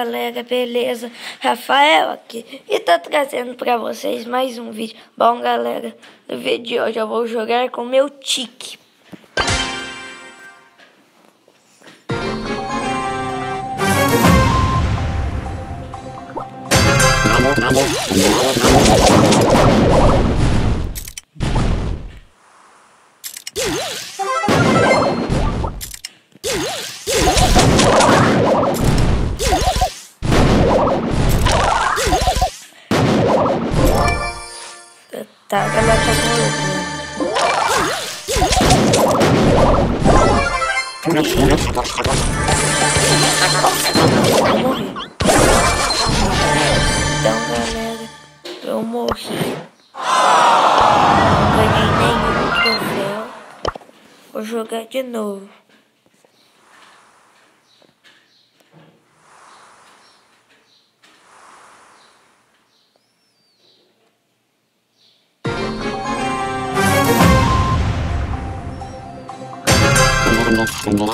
Galera, beleza? Rafael aqui e tá trazendo pra vocês mais um vídeo. Bom, galera, no vídeo de hoje eu vou jogar com meu tique. Tá, galera tá com Eu morri. Então, galera, eu morri. Não ganhei nenhum troféu. Vou jogar de novo. Então,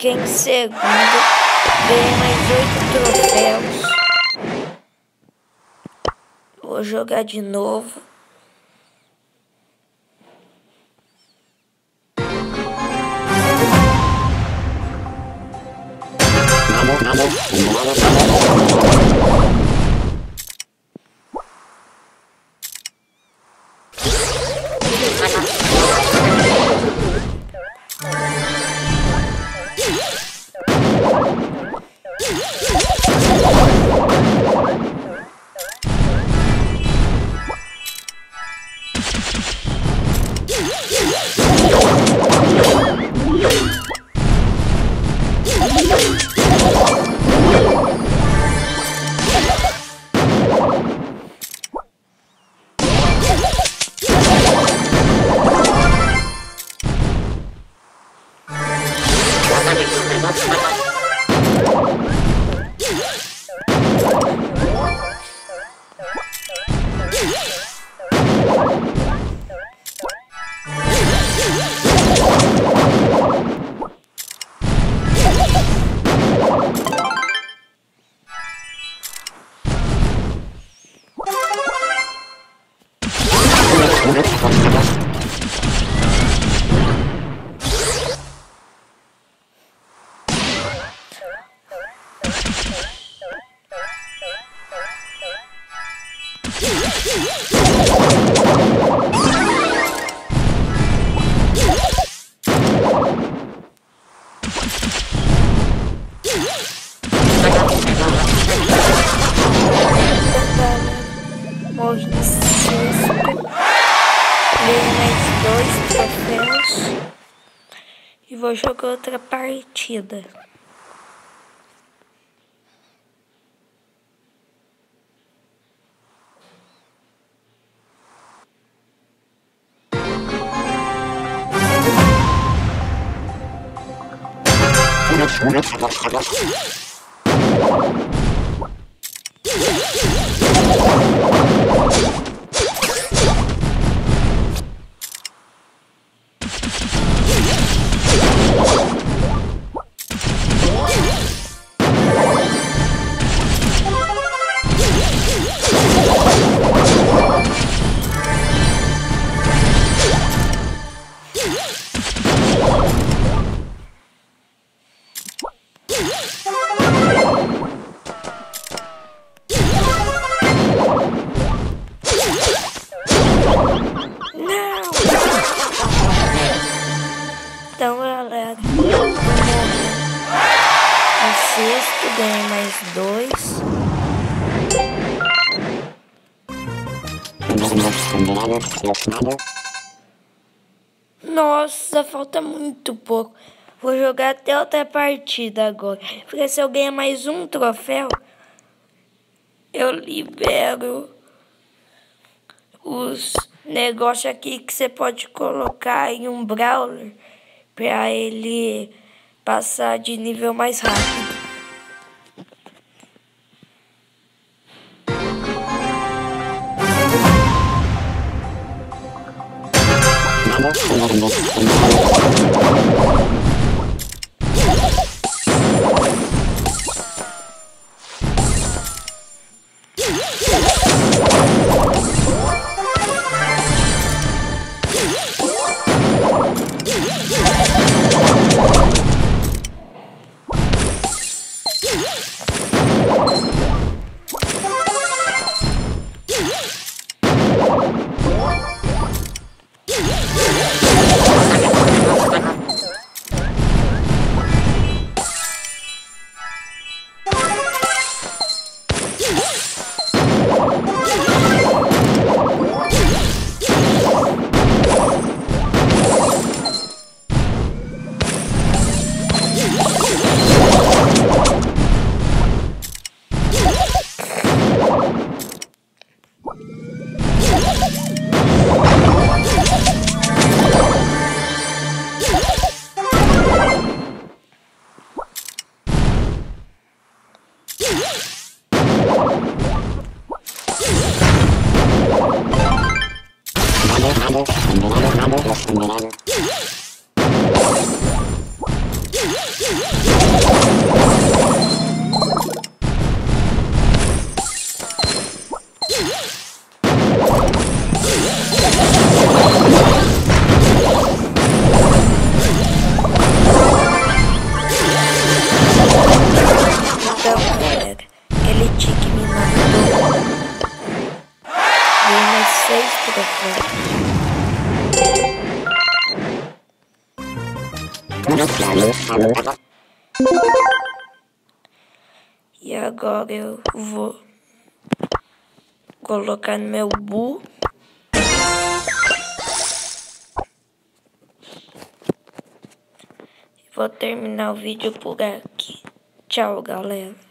fiquei em segundo. Ganhei mais oito troféus. Vou jogar de novo. Morri em sexto. Ganhei mais dois troféus. E vou jogar outra partida. Então, Nossa, falta muito pouco. Vou jogar até outra partida agora. Porque se eu ganhar mais um troféu, eu libero os negócios aqui que você pode colocar em um brawler para ele passar de nível mais rápido. のになるんです。Galo, el Galo, Galo, los. Troféus. E agora eu vou colocar no meu bu. Vou terminar o vídeo por aqui. Tchau, galera.